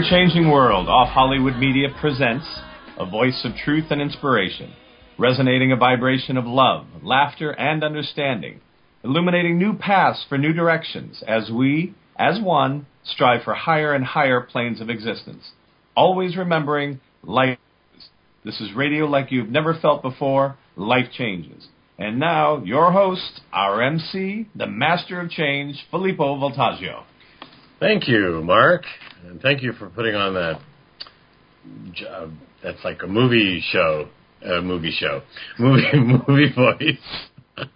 ever changing world, Off Hollywood Media presents a voice of truth and inspiration, resonating a vibration of love, laughter, and understanding, illuminating new paths for new directions as we, as one, strive for higher and higher planes of existence. Always remembering life. This is radio like you've never felt before. Life changes. And now, your host, our MC, the master of change, Filippo Voltaggio. Thank you, Mark, and thank you for putting on that. Uh, that's like a movie show, a movie show, movie movie voice.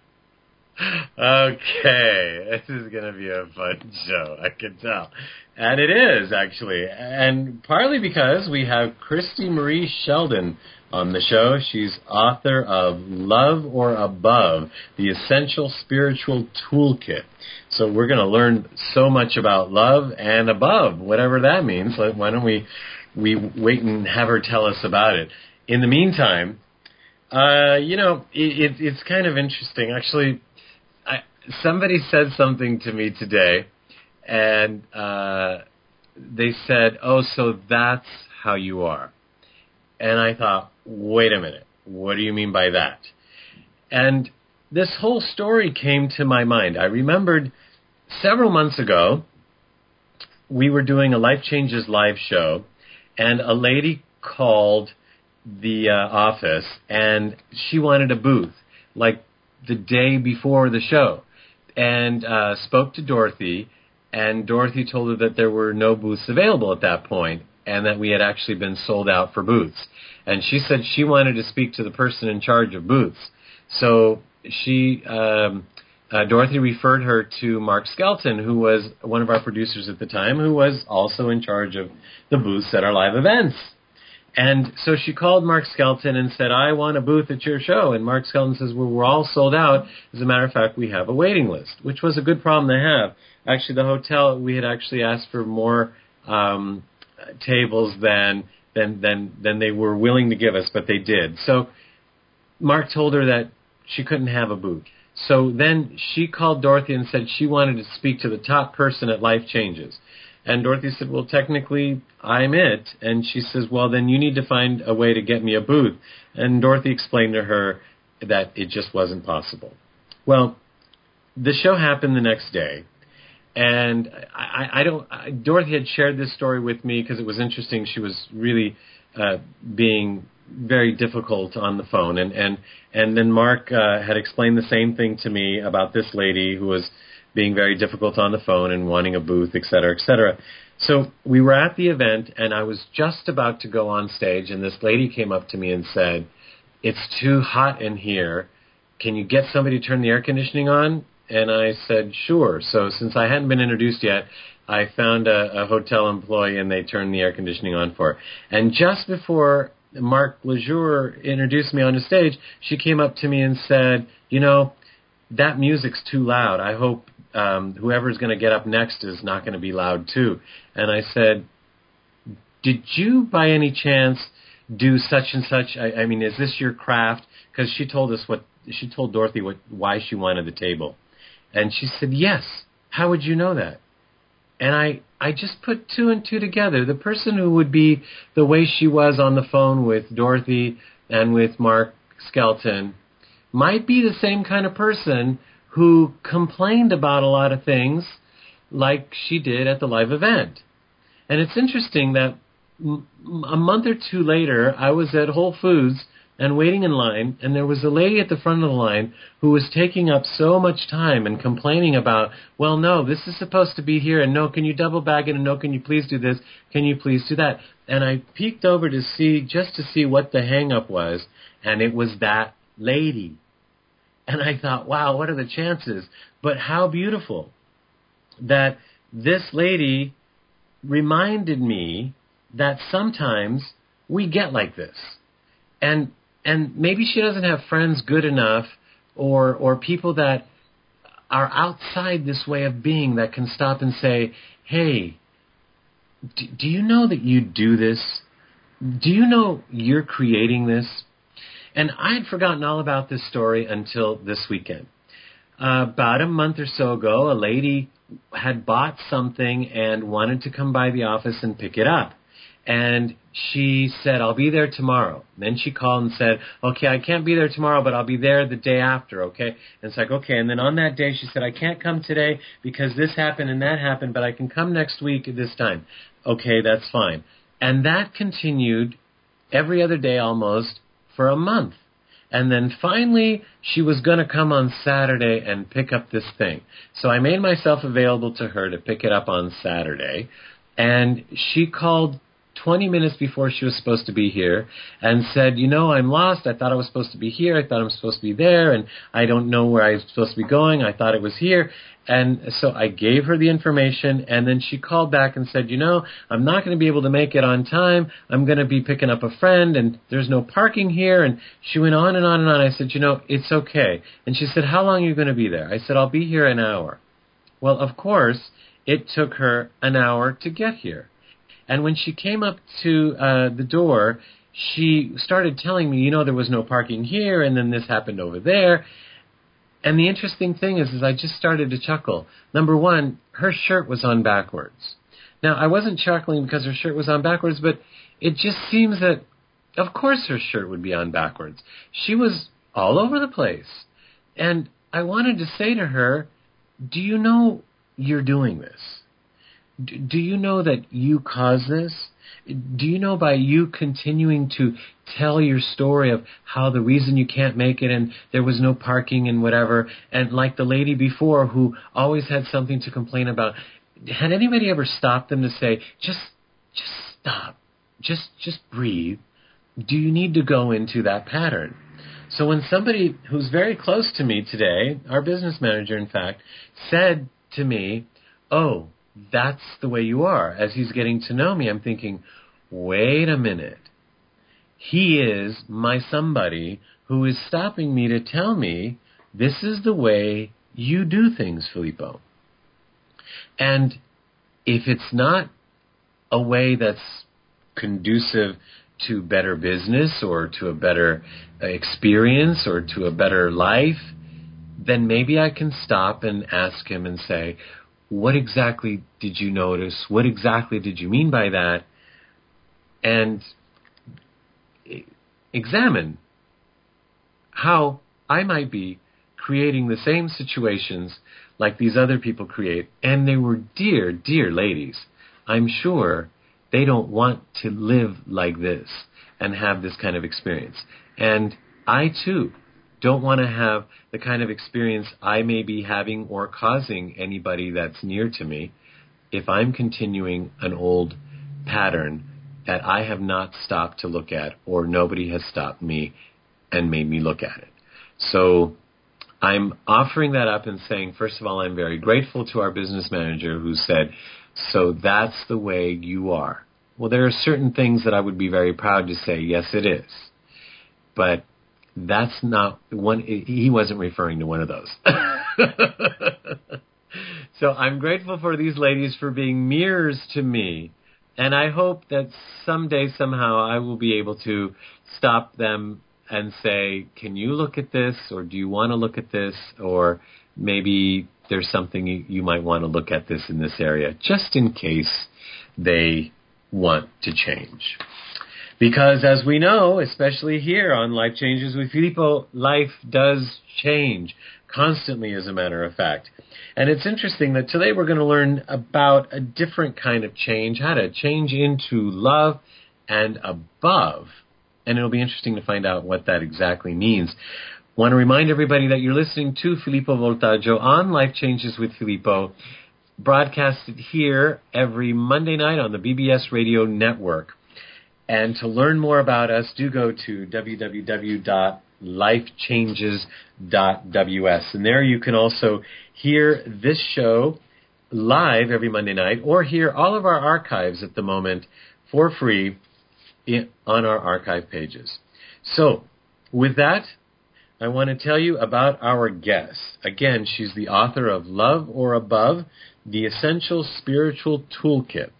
okay, this is gonna be a fun show. I can tell, and it is actually, and partly because we have Christie Marie Sheldon on the show. She's author of Love or Above, the Essential Spiritual Toolkit. So we're going to learn so much about love and above, whatever that means. Why don't we we wait and have her tell us about it? In the meantime, uh, you know, it, it, it's kind of interesting. Actually, I, somebody said something to me today, and uh, they said, "Oh, so that's how you are." And I thought, wait a minute, what do you mean by that? And this whole story came to my mind. I remembered several months ago, we were doing a Life Changes live show, and a lady called the uh, office and she wanted a booth like the day before the show and uh, spoke to Dorothy. And Dorothy told her that there were no booths available at that point and that we had actually been sold out for booths. And she said she wanted to speak to the person in charge of booths. So she, um, uh, Dorothy referred her to Mark Skelton, who was one of our producers at the time, who was also in charge of the booths at our live events. And so she called Mark Skelton and said, I want a booth at your show. And Mark Skelton says, well, we're all sold out. As a matter of fact, we have a waiting list, which was a good problem to have. Actually, the hotel, we had actually asked for more um, tables than than than than they were willing to give us, but they did. So Mark told her that she couldn't have a booth. So then she called Dorothy and said she wanted to speak to the top person at Life Changes. And Dorothy said, Well, technically, I'm it. And she says, Well, then you need to find a way to get me a booth. And Dorothy explained to her that it just wasn't possible. Well, the show happened the next day and I, I don't. I, Dorothy had shared this story with me because it was interesting. She was really uh, being very difficult on the phone, and and and then Mark uh, had explained the same thing to me about this lady who was being very difficult on the phone and wanting a booth, et cetera, et cetera. So we were at the event, and I was just about to go on stage, and this lady came up to me and said, "It's too hot in here. Can you get somebody to turn the air conditioning on?" And I said, sure. So since I hadn't been introduced yet, I found a, a hotel employee and they turned the air conditioning on for her. And just before Mark Laisure introduced me on the stage, she came up to me and said, you know, that music's too loud. I hope um, whoever's going to get up next is not going to be loud too. And I said, did you by any chance do such and such? I, I mean, is this your craft? Because she told us what she told Dorothy what why she wanted the table. And she said, Yes. How would you know that? And I, I just put two and two together. The person who would be the way she was on the phone with Dorothy and with Mark Skelton might be the same kind of person who complained about a lot of things like she did at the live event. And it's interesting that a month or two later, I was at Whole Foods and waiting in line, and there was a lady at the front of the line who was taking up so much time and complaining about, well, no, this is supposed to be here, and no, can you double bag it, and no, can you please do this, can you please do that? And I peeked over to see, just to see what the hang up was, and it was that lady. And I thought, wow, what are the chances? But how beautiful that this lady reminded me that sometimes we get like this. And and maybe she doesn't have friends good enough or or people that are outside this way of being that can stop and say, "Hey, do, do you know that you do this? Do you know you're creating this?" And I had forgotten all about this story until this weekend. uh, about a month or so ago, a lady had bought something and wanted to come by the office and pick it up. And she said, I'll be there tomorrow. Then she called and said, okay, I can't be there tomorrow, but I'll be there the day after, okay? And it's like, okay. And then on that day, she said, I can't come today because this happened and that happened, but I can come next week at this time. Okay, that's fine. And that continued every other day almost for a month. And then finally, she was going to come on Saturday and pick up this thing. So I made myself available to her to pick it up on Saturday. And she called 20 minutes before she was supposed to be here and said, You know, I'm lost. I thought I was supposed to be here. I thought I'm supposed to be there. And I don't know where I'm supposed to be going. I thought it was here. And so I gave her the information. And then she called back and said, You know, I'm not going to be able to make it on time. I'm going to be picking up a friend. And there's no parking here. And she went on and on and on. I said, You know, it's okay. And she said, How long are you going to be there? I said, I'll be here an hour. Well, of course, it took her an hour to get here. And when she came up to uh, the door, she started telling me, you know, there was no parking here, and then this happened over there. And the interesting thing is, is I just started to chuckle. Number one, her shirt was on backwards. Now, I wasn't chuckling because her shirt was on backwards, but it just seems that, of course, her shirt would be on backwards. She was all over the place. And I wanted to say to her, do you know you're doing this? Do you know that you caused this? Do you know by you continuing to tell your story of how the reason you can't make it and there was no parking and whatever, and like the lady before who always had something to complain about, had anybody ever stopped them to say, just, just stop, just, just breathe? Do you need to go into that pattern? So when somebody who's very close to me today, our business manager, in fact, said to me, "Oh, that's the way you are. As he's getting to know me, I'm thinking, wait a minute. He is my somebody who is stopping me to tell me this is the way you do things, Filippo. And if it's not a way that's conducive to better business or to a better experience or to a better life, then maybe I can stop and ask him and say, what exactly did you notice? What exactly did you mean by that? And examine how I might be creating the same situations like these other people create. And they were dear, dear ladies. I'm sure they don't want to live like this and have this kind of experience. And I too don't want to have the kind of experience I may be having or causing anybody that's near to me if I'm continuing an old pattern that I have not stopped to look at or nobody has stopped me and made me look at it. So I'm offering that up and saying, first of all, I'm very grateful to our business manager who said, so that's the way you are. Well, there are certain things that I would be very proud to say, yes, it is. But that's not one. He wasn't referring to one of those. so I'm grateful for these ladies for being mirrors to me, and I hope that someday somehow I will be able to stop them and say, "Can you look at this, or do you want to look at this, or maybe there's something you, might want to look at this in this area, just in case they want to change." Because as we know, especially here on Life Changes with Filippo, life does change constantly, as a matter of fact. And it's interesting that today we're going to learn about a different kind of change, how to change into love and above. And it'll be interesting to find out what that exactly means. Want to remind everybody that you're listening to Filippo Voltaggio on Life Changes with Filippo, broadcasted here every Monday night on the BBS Radio Network. And to learn more about us, do go to www.lifechanges.ws. And there you can also hear this show live every Monday night or hear all of our archives at the moment for free in, on our archive pages. So, with that, I want to tell you about our guest. Again, she's the author of Love or Above, the Essential Spiritual Toolkit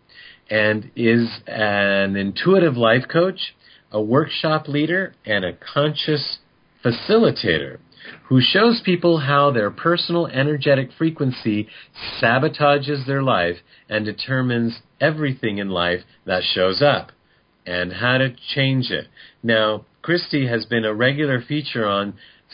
and is an intuitive life coach, a workshop leader, and a conscious facilitator. who shows people how their personal energetic frequency sabotages their life and determines everything in life that shows up and how to change it. Now, Christie has been a regular feature on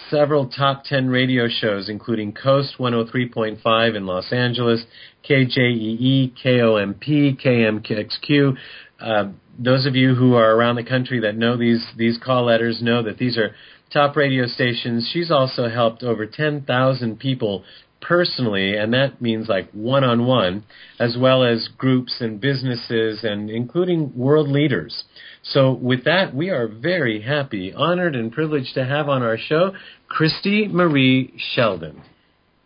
several top 10 radio shows, including KOST 103.5 in Los Angeles, KJEE, KOMP, KMXQ. Uh, those of you who are around the country that know these, these call letters know that these are top radio stations. She's also helped over 10,000 people personally, and that means like one on one, as well as groups and businesses, and including world leaders. So, with that, we are very happy, honored, and privileged to have on our show Christie Marie Sheldon.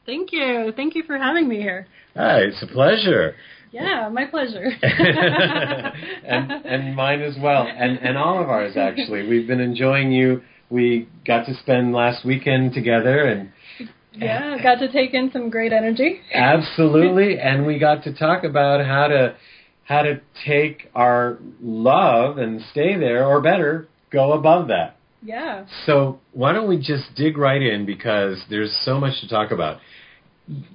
Thank you. Thank you for having me here. Hi, it's a pleasure. Yeah, my pleasure. and, and mine as well, and, and all of ours, actually. We've been enjoying you. We got to spend last weekend together and yeah, got to take in some great energy. Absolutely, and we got to talk about how to how to take our love and stay there, or better, go above that. Yeah. So why don't we just dig right in because there's so much to talk about.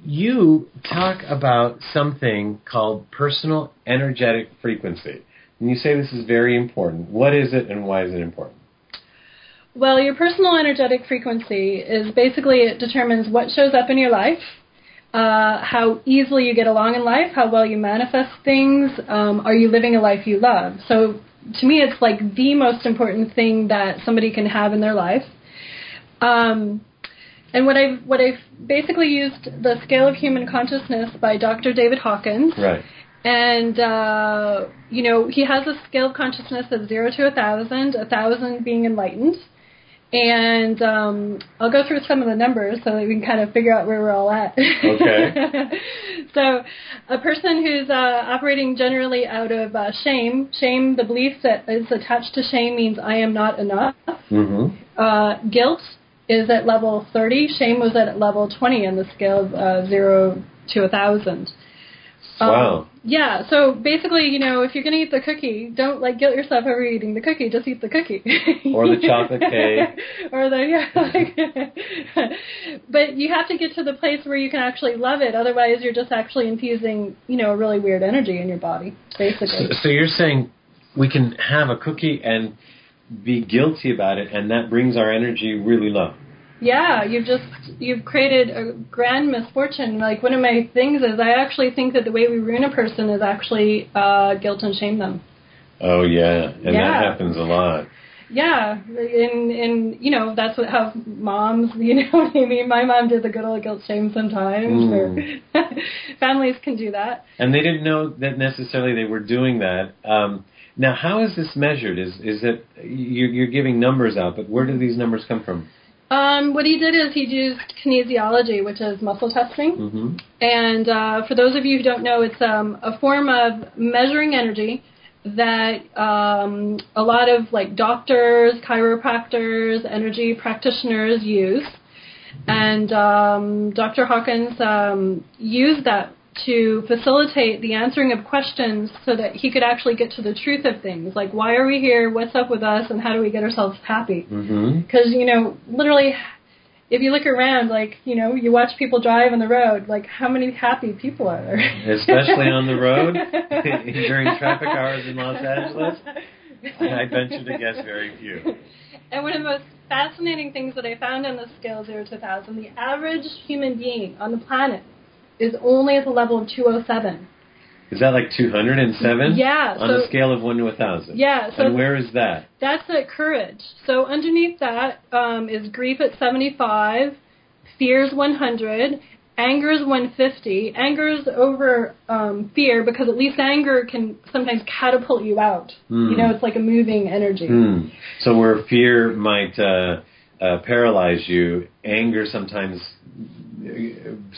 You talk about something called personal energetic frequency. And you say this is very important. What is it and why is it important? Well, your personal energetic frequency is basically it determines what shows up in your life, uh, how easily you get along in life, how well you manifest things, um, are you living a life you love. So to me, it's like the most important thing that somebody can have in their life. Um, and what I've what I've basically used the scale of human consciousness by Dr. David Hawkins. Right. And uh, you know he has a scale of consciousness of zero to a thousand, a thousand being enlightened. And um, I'll go through some of the numbers so that we can kind of figure out where we're all at. Okay. so, a person who's uh, operating generally out of uh, shame, shame, the belief that is attached to shame means I am not enough. Mm-hmm. Uh, guilt is at level 30. Shame was at level 20 on the scale of uh, 0 to 1,000. Wow. Um, yeah, so basically, you know, if you're going to eat the cookie, don't like guilt yourself over eating the cookie. Just eat the cookie. or the chocolate cake. or the yeah. Like, but you have to get to the place where you can actually love it. Otherwise, you're just actually infusing, you know, a really weird energy in your body, basically. So, so you're saying we can have a cookie and be guilty about it, and that brings our energy really low. Yeah, you've just you've created a grand misfortune. Like one of my things is I actually think that the way we ruin a person is actually uh, guilt and shame them. Oh yeah, and Yeah. that happens a lot. Yeah, and and you know that's what how moms, you know what I mean. My mom did the good old guilt shame sometimes. Mm. Or families can do that. And they didn't know that necessarily they were doing that. Um, now, how is this measured? Is is it you're, you're giving numbers out, but where do these numbers come from? Um, what he did is he used kinesiology, which is muscle testing. Mm-hmm. And uh, for those of you who don't know, it's um, a form of measuring energy that um, a lot of like doctors, chiropractors, energy practitioners use. And um, Dr. Hawkins um, used that to facilitate the answering of questions so that he could actually get to the truth of things, like why are we here, what's up with us, and how do we get ourselves happy. Mm-hmm. Because you know, literally, if you look around, like you know, you watch people drive on the road, like how many happy people are there? Especially on the road during traffic hours in Los Angeles. I venture to guess very few. And one of the most fascinating things that I found on the scale zero to thousand, the average human being on the planet is only at the level of 207. Is that like 207? Yeah, On so- a scale of 1 to 1,000? Yeah, so and where is that? That's at courage. So underneath that um, is grief at 75, fears 100, anger is 150. Anger is over um, fear because at least anger can sometimes catapult you out. Hmm. You know, it's like a moving energy. Hmm. So where fear might uh, uh, paralyze you, anger sometimes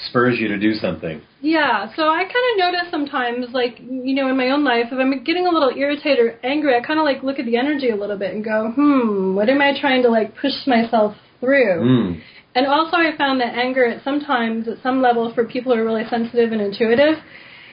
spurs you to do something. Yeah, so I kind of notice sometimes, like, you know, in my own life, if I'm getting a little irritated or angry, I kind of like look at the energy a little bit and go, hmm, what am I trying to like push myself through? Hmm. And also, I found that anger at sometimes, at some level, for people who are really sensitive and intuitive,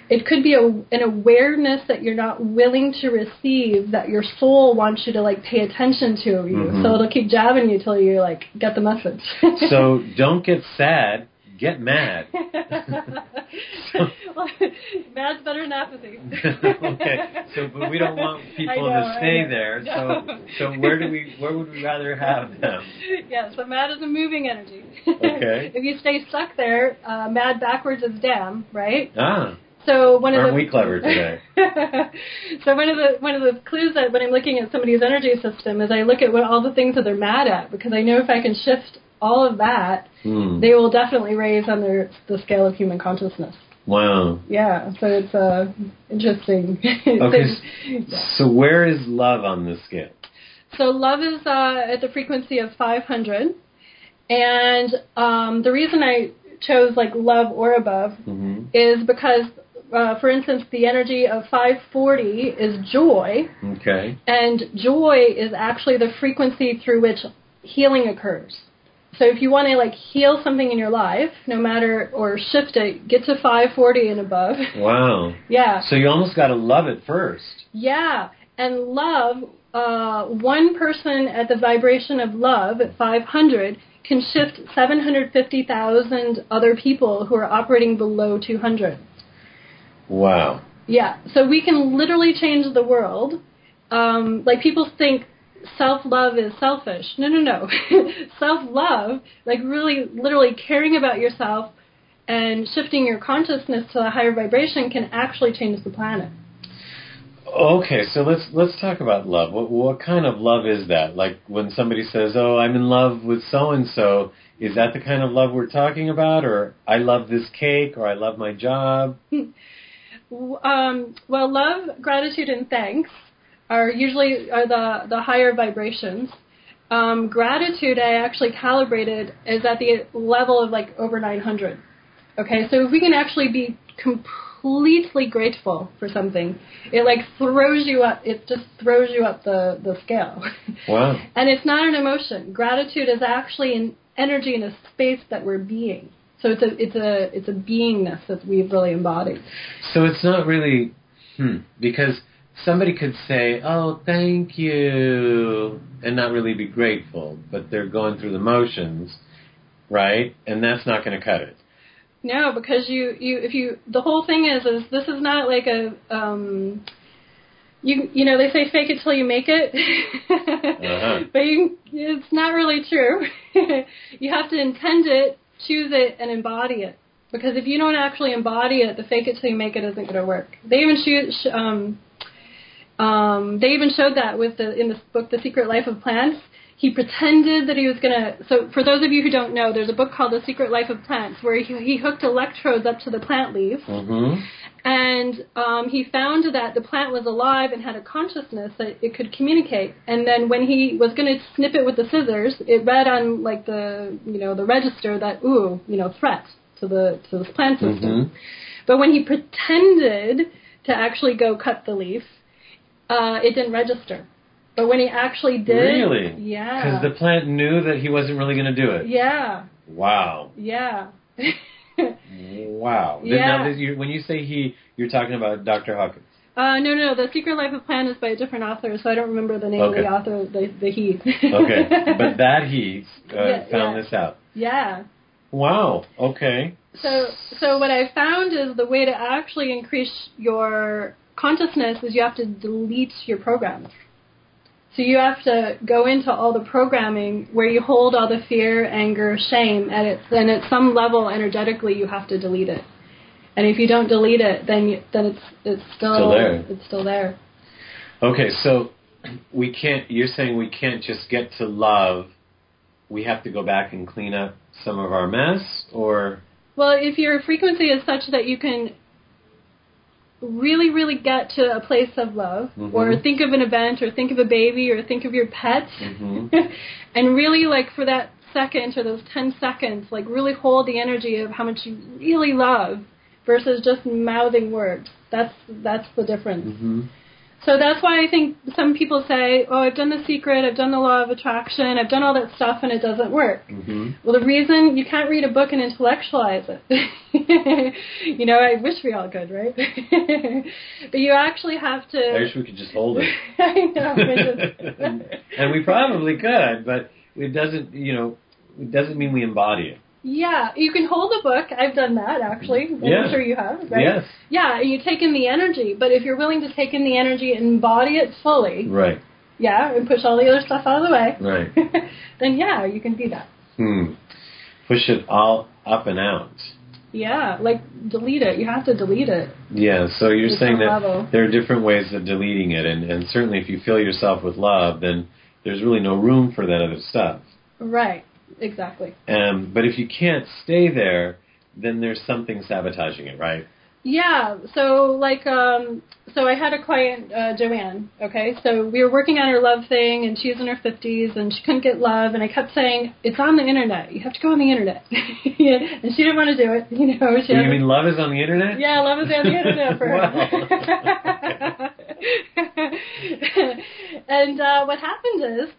it could be a, an awareness that you're not willing to receive that your soul wants you to like pay attention to you. Mhm. So it'll keep jabbing you till you like get the message. So don't get sad, get mad. well, mad's better than apathy. okay, so but we don't want people know, to stay there. So so where do we where would we rather have them? yeah, so mad is a moving energy. Okay. if you stay stuck there, uh, mad backwards is damn, right? Ah, So one of Aren't the we clever today? so one of the one of the clues that when I'm looking at somebody's energy system is I look at what all the things that they're mad at because I know if I can shift all of that, hmm. they will definitely raise on their the scale of human consciousness. wow. Yeah, so it's uh, interesting. Okay. Yeah. So where is love on the scale? So love is uh, at the frequency of 500, and um, the reason I chose like love or above hmm is because, uh, for instance, the energy of 540 is joy, Okay. and joy is actually the frequency through which healing occurs. So if you want to like heal something in your life, no matter or shift it, get to 540 and above. Wow. yeah. So you almost got to love it first. Yeah, and love, uh, one person at the vibration of love at 500 can shift 750,000 other people who are operating below 200. Wow. Yeah, so we can literally change the world. Um, like people think self love is selfish. No, no, no. self love, like really, literally caring about yourself and shifting your consciousness to a higher vibration, can actually change the planet. Okay, so let's let's talk about love. What what kind of love is that? Like when somebody says, "Oh, I'm in love with so and so," is that the kind of love we're talking about, or I love this cake, or I love my job? Um, well, love, gratitude, and thanks are usually are the the higher vibrations. Um, gratitude, I actually calibrated is at the level of like over 900. Okay, so if we can actually be completely grateful for something, it like throws you up. It just throws you up the the scale. Wow. and it's not an emotion. Gratitude is actually an energy in a space that we're being. So it's a it's a it's a beingness that we've really embodied. So it's not really, hmm, because somebody could say, "Oh, thank you," and not really be grateful, but they're going through the motions, right? And that's not going to cut it. No, because you you if you the whole thing is is this is not like a um you you know they say fake it till you make it, Uh-huh. but you it's not really true. you have to intend it, choose it, and embody it. Because if you don't actually embody it, the fake it till you make it isn't going to work. They even shoot. Sh- um, um, they even showed that with the in this book, The Secret Life of Plants. He pretended that he was gonna. So for those of you who don't know, there's a book called The Secret Life of Plants where he, he hooked electrodes up to the plant leaf. Mm-hmm. And um, he found that the plant was alive and had a consciousness that it could communicate. And then when he was going to snip it with the scissors, it read on like the you know the register that ooh you know threat to the to this plant system. Mm-hmm. But when he pretended to actually go cut the leaf, uh, it didn't register. But when he actually did, Really? yeah, Because the plant knew that he wasn't really going to do it. yeah, Wow. yeah. Wow. Yeah. You, when you say he, you're talking about Dr. Hawkins. Uh, no, no, The Secret Life of Plan is by a different author, so I don't remember the name Okay. of the author, the, the he. Okay. but that he uh, Yeah, found yeah. this out. yeah. Wow. Okay. So, so what I found is the way to actually increase your consciousness is you have to delete your programs. So you have to go into all the programming where you hold all the fear, anger, shame, and it, and at some level energetically you have to delete it. And if you don't delete it, then you, then it's it's still, Still there. it's still there. Okay. So we can't. You're saying we can't just get to love. We have to go back and clean up some of our mess, or Well, if your frequency is such that you can really, really get to a place of love, Mhm. or think of an event, or think of a baby, or think of your pet, Mhm. and really, like, for that second or those 10 seconds, like, really hold the energy of how much you really love versus just mouthing words. That's, that's the difference. Mhm. So that's why I think some people say, "Oh, I've done the secret, I've done the law of attraction, I've done all that stuff, and it doesn't work." hmm Well, the reason you can't read a book and intellectualize it, you know, I wish we all could, right? but you actually have to. I wish we could just hold it. I know. and we probably could, but it doesn't, you know, it doesn't mean we embody it. Yeah, you can hold a book. I've done that actually. Yeah. I'm sure you have, right? Yes. Yeah, and you take in the energy, but if you're willing to take in the energy and embody it fully, Right. yeah, and push all the other stuff out of the way, Right. then yeah, you can do that. Hmm. Push it all up and out. Yeah, like delete it. You have to delete it. Yeah, so you're saying that level. there are different ways of deleting it, and, and certainly if you fill yourself with love, then there's really no room for that other stuff. Right. Exactly. Um, but if you can't stay there, then there's something sabotaging it, right? Yeah. So like, um, so I had a client, uh, Joanne. Okay. So we were working on her love thing, and she's in her fifties, and she couldn't get love, and I kept saying it's on the internet. You have to go on the internet, and she didn't want to do it. You know. She you mean love is on the internet? Yeah, love is on the internet for her. and uh, what happened is,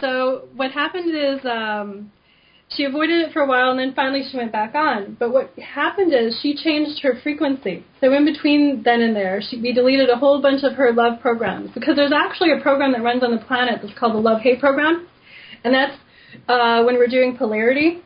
so what happened is, um, she avoided it for a while, and then finally she went back on. But what happened is she changed her frequency. So in between then and there, she, we deleted a whole bunch of her love programs because there's actually a program that runs on the planet that's called the Love Hate program, and that's uh, when we're doing polarity.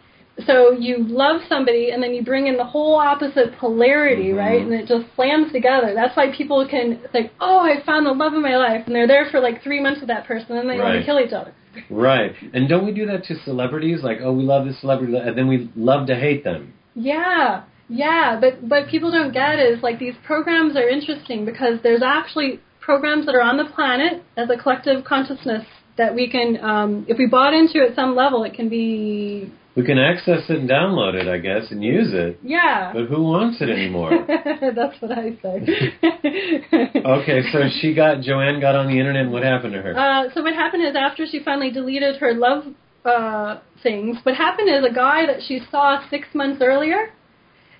So you love somebody, and then you bring in the whole opposite polarity, Mhm. right? And it just slams together. That's why people can think, "Oh, I found the love of my life," and they're there for like three months with that person, and then they want to kill each other. Right. And don't we do that to celebrities? Like, oh, we love this celebrity, and then we love to hate them. Yeah, yeah, but what people don't get is like these programs are interesting because there's actually programs that are on the planet as a collective consciousness that we can, um, if we bought into at some level, it can be, We can access it and download it, I guess, and use it. yeah. But who wants it anymore? That's what I say. okay, so she got Joanne got on the internet, and what happened to her? Uh, so what happened is after she finally deleted her love uh, things, what happened is a guy that she saw six months earlier,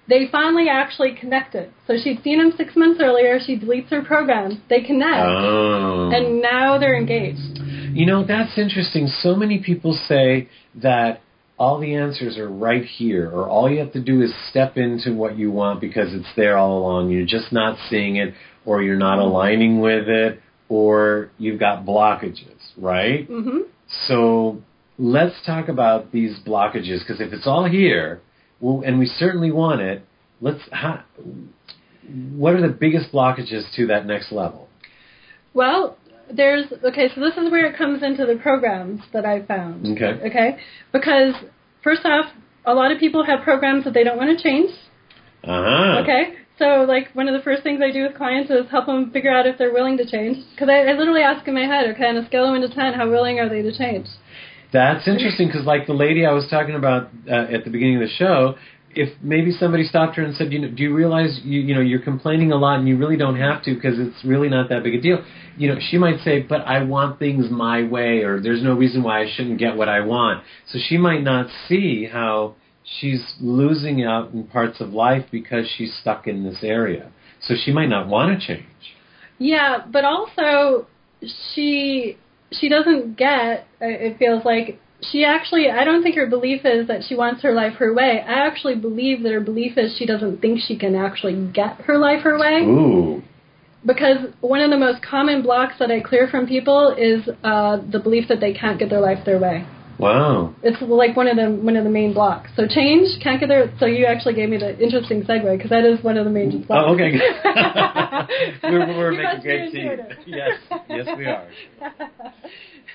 they finally actually connected. So she'd seen him six months earlier. She deletes her program. They connect, oh. and now they're engaged. You know, that's interesting. So many people say that all the answers are right here, or all you have to do is step into what you want because it's there all along. You're just not seeing it, or you're not aligning with it, or you've got blockages, right? hmm So let's talk about these blockages because if it's all here, well, and we certainly want it, let's. How, what are the biggest blockages to that next level? Well, there's okay. So this is where it comes into the programs that I found. Okay. Okay, because first off, a lot of people have programs that they don't want to change. Uh huh. Okay. So, like, one of the first things I do with clients is help them figure out if they're willing to change. Because I, I literally ask in my head, okay, on a scale of 1 to 10, how willing are they to change? That's interesting because, like the lady I was talking about uh, at the beginning of the show, if maybe somebody stopped her and said, "You know, do you realize you you know you're complaining a lot and you really don't have to because it's really not that big a deal?" You know, she might say, "But I want things my way," or "There's no reason why I shouldn't get what I want." So she might not see how she's losing out in parts of life because she's stuck in this area. So she might not want to change. Yeah, but also, she she doesn't get, it feels like, she actually, I don't think her belief is that she wants her life her way. I actually believe that her belief is she doesn't think she can actually get her life her way. Ooh. Because one of the most common blocks that I clear from people is uh, the belief that they can't get their life their way. Wow. It's like one of the one of the main blocks. So change can't get there. So you actually gave me the interesting segue because that is one of the main blocks. Oh, okay. we're we're making great team. Yes, yes, we are.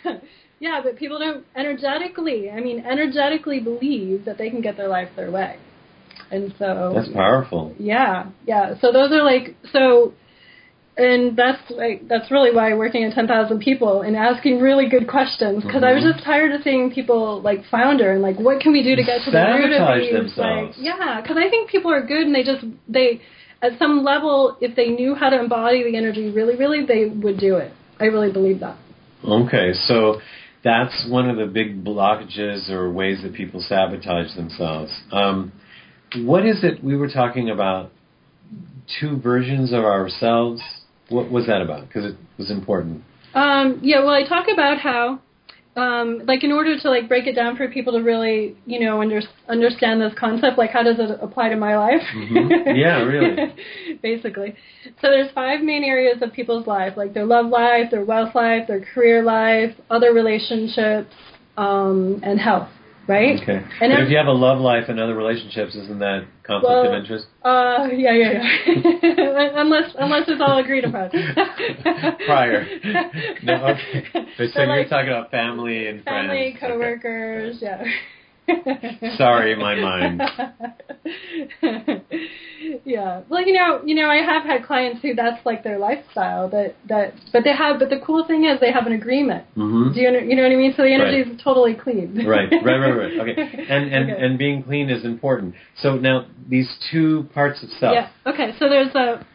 yeah, but people don't energetically. I mean, energetically believe that they can get their life their way, and so That's powerful. yeah, yeah. So those are like so, and that's like that's really why working at ten thousand people and asking really good questions because I was Mhm. just tired of seeing people like founder and like what can we do to get to the root of these? themselves. Like, yeah, because I think people are good and they just they at some level if they knew how to embody the energy really really they would do it. I really believe that. Okay, so that's one of the big blockages or ways that people sabotage themselves. Um, what is it we were talking about? Two versions of ourselves. What was that about? Because it was important. Um, yeah, well, I talk about how, um, like, in order to like break it down for people to really, you know, under, understand this concept, like, how does it apply to my life? Mhm. Yeah, really. Basically, so there's five main areas of people's life, like their love life, their wealth life, their career life, other relationships, um, and health. Right? Okay. And but if you have a love life and other relationships, isn't that conflict Well, of interest? Uh, yeah, yeah, yeah. unless, unless it's all agreed upon. Prior. No, okay. So, so So, you're talking about family and family, friends. Okay. coworkers, yeah. Sorry, my mind. yeah. Well, you know, you know, I have had clients who that's like their lifestyle. That that, but they have. But the cool thing is they have an agreement. Mm-hmm. Do you, you know what I mean? So the energy is totally clean. Right, right, right, right. Okay, and and Okay. and being clean is important. So now these two parts of self. Yeah. Okay. So there's a.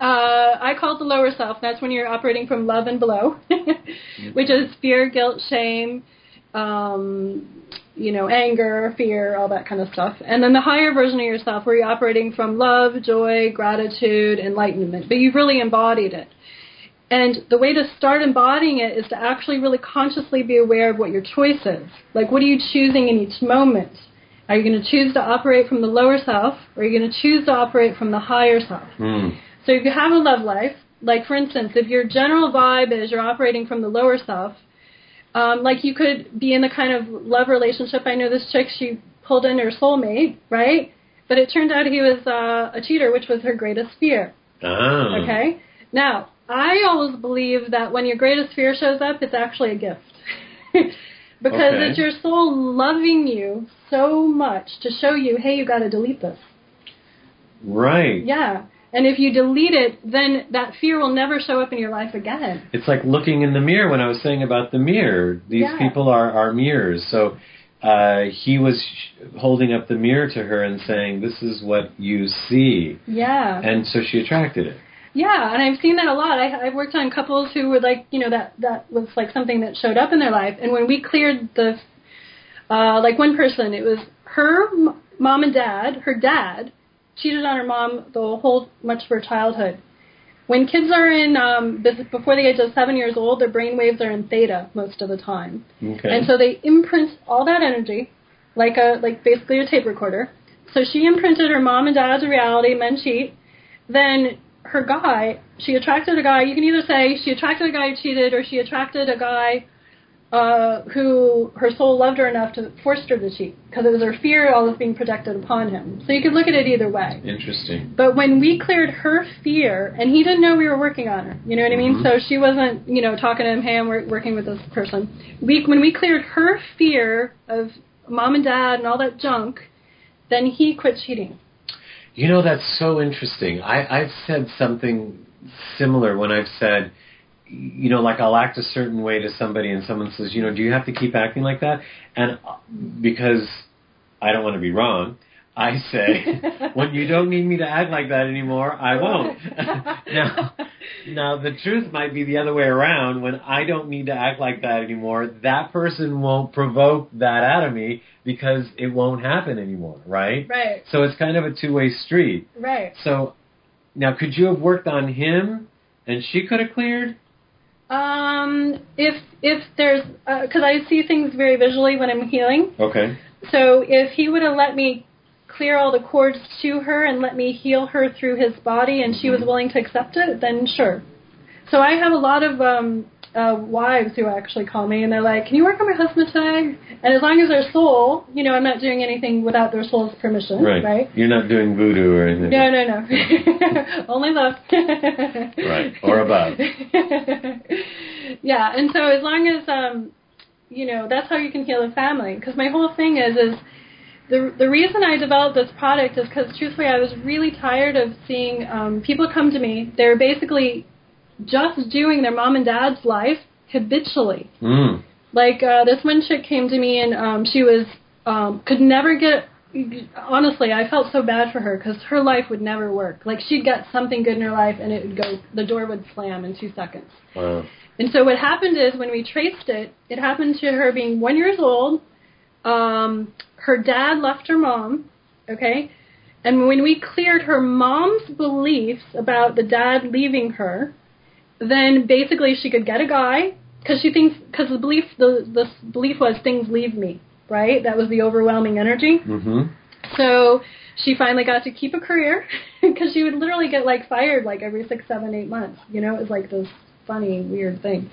Uh, I call it the lower self. That's when you're operating from love and below, which is fear, guilt, shame, um, you know, anger, fear, all that kind of stuff. And then the higher version of yourself, where you're operating from love, joy, gratitude, enlightenment. But you've really embodied it. And the way to start embodying it is to actually really consciously be aware of what your choice is. Like, what are you choosing in each moment? Are you going to choose to operate from the lower self, or are you going to choose to operate from the higher self? Mm. So if you have a love life, like for instance, if your general vibe is you're operating from the lower self, um, like you could be in the kind of love relationship. I know this chick, she pulled in her soulmate, right? But it turned out he was uh, a cheater, which was her greatest fear. Ah. Okay? Now, I always believe that when your greatest fear shows up, it's actually a gift. because Okay. it's your soul loving you so much to show you, hey, you got to delete this. Right. Yeah. And if you delete it, then that fear will never show up in your life again. It's like looking in the mirror when I was saying about the mirror. These Yeah. people are, are mirrors. So uh, he was sh- holding up the mirror to her and saying, This is what you see. Yeah. And so she attracted it. Yeah, and I've seen that a lot. I, I've worked on couples who were like, you know, that that was like something that showed up in their life. And when we cleared the, uh, like one person, it was her m- mom and dad. Her dad cheated on her mom the whole much of her childhood. When kids are in um, before the age of seven years old, their brain waves are in theta most of the time. Okay. And so they imprint all that energy, like a like basically a tape recorder. So she imprinted her mom and dad's reality, men cheat. Then her guy, she attracted a guy. You can either say she attracted a guy who cheated, or she attracted a guy uh, who her soul loved her enough to force her to cheat because it was her fear of being projected upon him. So you could look at it either way. Interesting. But when we cleared her fear, and he didn't know we were working on her, you know what I mean? Mhm. So she wasn't, you know, talking to him, hey, I'm wor- working with this person. We, when we cleared her fear of mom and dad and all that junk, then he quit cheating. You know, that's so interesting. I, I've said something similar when I've said, you know, like I'll act a certain way to somebody and someone says, you know, do you have to keep acting like that? And uh, because I don't want to be wrong, I say, when you don't need me to act like that anymore, I won't. now, now the truth might be the other way around. When I don't need to act like that anymore, that person won't provoke that out of me because it won't happen anymore, right? Right, So it's kind of a two-way street. right. So now, could you have worked on him, and she could have cleared? Um, if if there's, because I see things very visually when I'm healing. Okay. So if he would have let me clear all the cords to her and let me heal her through his body, and she was willing to accept it, then sure. So I have a lot of um, uh, wives who actually call me, and they're like, "Can you work on my husband today?" And as long as their soul, you know, I'm not doing anything without their soul's permission, Right. right? You're not doing voodoo or anything. No, no, no. Only love. Right, or above. yeah, and so as long as um, you know, that's how you can heal a family. Because my whole thing is is the the reason I developed this product is because truthfully I was really tired of seeing um, people come to me. They're basically just doing their mom and dad's life habitually. Mm. Like uh, this one chick came to me and um, she was um, could never get. Honestly, I felt so bad for her because her life would never work. Like she'd get something good in her life and it would go, the door would slam in two seconds. Wow. And so what happened is when we traced it, it happened to her being one years old. Um, her dad left her mom, okay, And when we cleared her mom's beliefs about the dad leaving her, then basically she could get a guy because she thinks because the belief the the belief was things leave me right? That was the overwhelming energy. Mm-hmm. so she finally got to keep a career because she would literally get like fired like every six seven eight months you know? It was like this funny weird thing.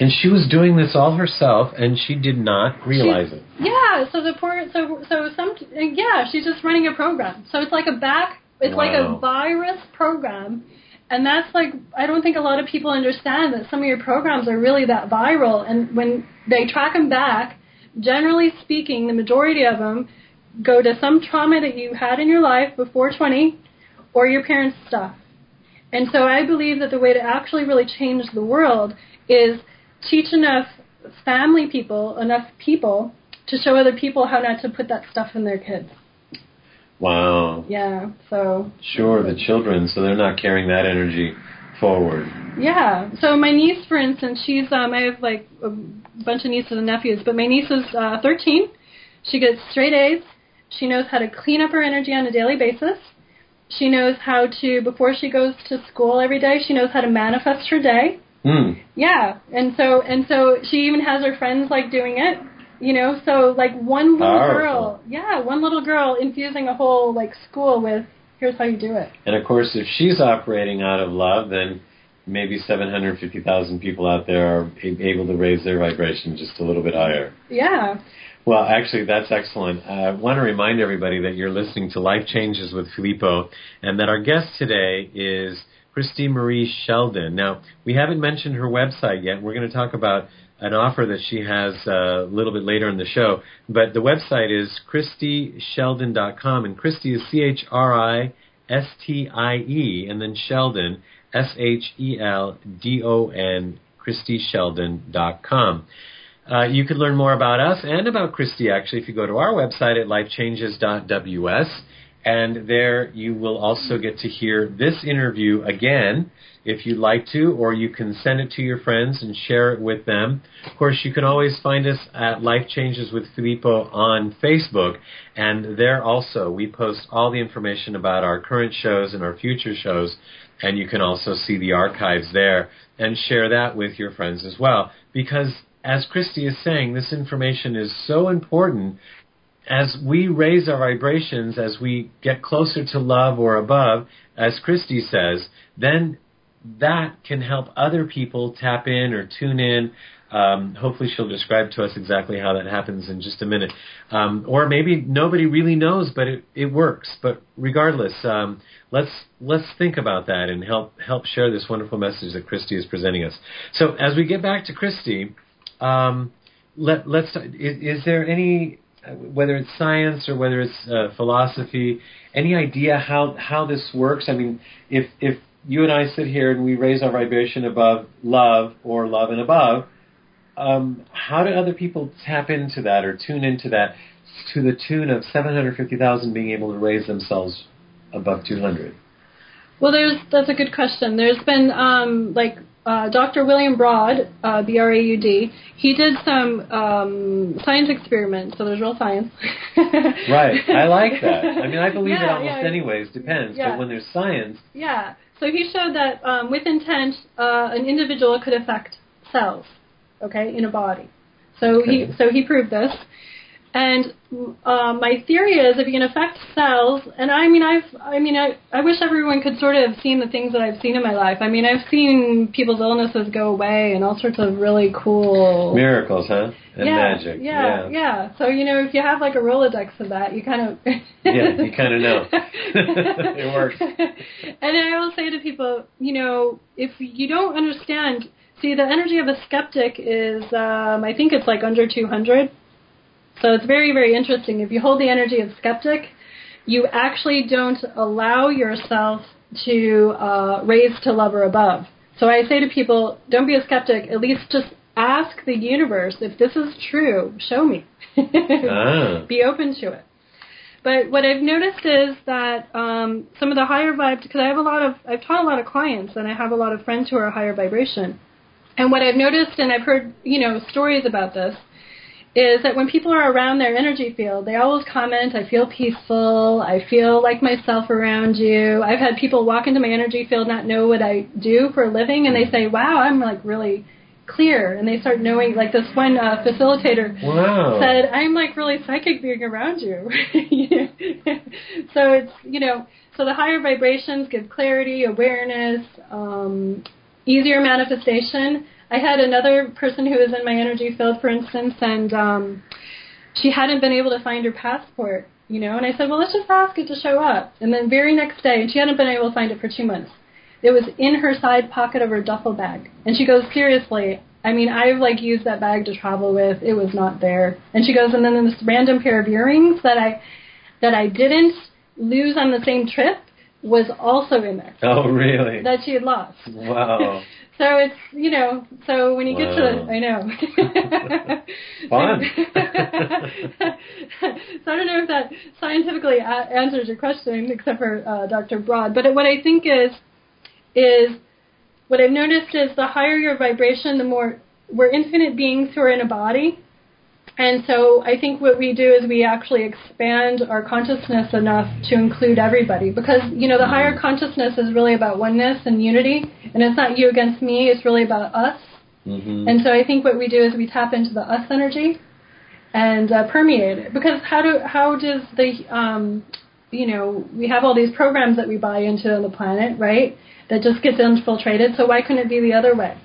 And she was doing this all herself, and she did not realize it. yeah so the poor so so some yeah she's just running a program. So it's like a back it's like a virus program and that's like I don't think a lot of people understand that some of your programs are really that viral and when they track them back generally speaking the majority of them go to some trauma that you had in your life before 20 or your parents stuff and so I believe that the way to actually really change the world is teach enough family people, enough people to show other people how not to put that stuff in their kids. Wow. Yeah. So Sure, the children, so they're not carrying that energy forward. yeah. So my niece, for instance, she's um I have like a bunch of nieces and nephews, but my niece is uh, 13. She gets straight A's. She knows how to clean up her energy on a daily basis. She knows how to before she goes to school every day. She knows how to manifest her day. Hmm. Yeah, and so and so she even has her friends like doing it. You know, so like one little Powerful. girl, yeah, one little girl infusing a whole like school with here's how you do it. And of course, if she's operating out of love, then maybe 750,000 people out there are able to raise their vibration just a little bit higher. Yeah, Well, actually, that's excellent. Uh, I want to remind everybody that you're listening to Life Changes with Filippo, and that our guest today is Christie Marie Sheldon. Now, we haven't mentioned her website yet. We're going to talk about an offer that she has uh, a little bit later in the show, but the website is ChristieSheldon.com, and Christie is C H R I S T I E, and then Sheldon, S H E L D O N, ChristieSheldon.com. Uh, you can learn more about us and about Christie actually if you go to our website at lifechanges.ws. And there you will also get to hear this interview again if you'd like to, or you can send it to your friends and share it with them. Of course, you can always find us at Life Changes with Filippo on Facebook. And there also we post all the information about our current shows and our future shows. And you can also see the archives there and share that with your friends as well. Because as Christie is saying, this information is so important. As we raise our vibrations, as we get closer to love or above, as Christie says, then that can help other people tap in or tune in. Um, hopefully, she'll describe to us exactly how that happens in just a minute. Um, or maybe nobody really knows, but it, it works. But regardless, um, let's let's think about that and help help share this wonderful message that Christie is presenting us. So, as we get back to Christie, um, let let's is, is there any whether it's science or whether it's uh, philosophy, any idea how how this works? I mean, if if you and I sit here and we raise our vibration above love or love and above, um, how do other people tap into that or tune into that to the tune of 750,000 being able to raise themselves above 200? Well, there's that's a good question. There's been um, like uh, Dr. William Braud, uh, B R A U D. He did some um, science experiments, so there's real science. Right. I like that. I mean, I believe it almost yeah. anyways. Depends. Yeah. But when there's science, Yeah. So he showed that um, with intent, uh, an individual could affect cells, okay, in a body. So he so he proved this. And um, my theory is if you can affect cells, and I mean I've I mean I I wish everyone could sort of have seen the things that I've seen in my life. I mean I've seen people's illnesses go away and all sorts of really cool miracles, huh? And yeah, magic. Yeah, yeah. So you know, if you have like a Rolodex of that, you kind of Yeah, you kinda know. It works. And I will say to people, you know, if you don't understand, see, the energy of a skeptic is, um, I think it's like under 200. So it's very, very interesting. If you hold the energy of skeptic, you actually don't allow yourself to uh, raise to love or above. So I say to people, don't be a skeptic. At least just ask the universe if this is true. Show me. Ah. Be open to it. But what I've noticed is that um, some of the higher vibes, because I have a lot of, I've taught a lot of clients, and I have a lot of friends who are higher vibration. And what I've noticed, and I've heard, you know, stories about this, is that when people are around their energy field, they always comment, I feel peaceful, I feel like myself around you. I've had people walk into my energy field not know what I do for a living and they say, wow, I'm like really clear and they start knowing like this one uh, facilitator Wow. said i'm like really psychic being around you so it's you know so the higher vibrations give clarity awareness um, easier manifestation i had another person who was in my energy field for instance and um, she hadn't been able to find her passport you know and i said well let's just ask it to show up and then very next day and she hadn't been able to find it for two months it was in her side pocket of her duffel bag. And she goes, seriously, I mean, I've like used that bag to travel with. It was not there. And she goes, and then this random pair of earrings that I that I didn't lose on the same trip was also in there Oh, really? that she had lost. Wow. So it's you know so when you get to the I know Fun. so I don't know if that scientifically a- answers your question except for uh, Dr. Braud but what I think is is what I've noticed is the higher your vibration the more we're infinite beings who are in a body and so I think what we do is we actually expand our consciousness enough to include everybody because you know the higher consciousness is really about oneness and unity. And it's not you against me it's really about us. Hmm and so I think what we do is we tap into the us energy and uh, permeate it. Because how do how does the um, you know we have all these programs that we buy into on the planet right that just gets infiltrated. So why couldn't it be the other way?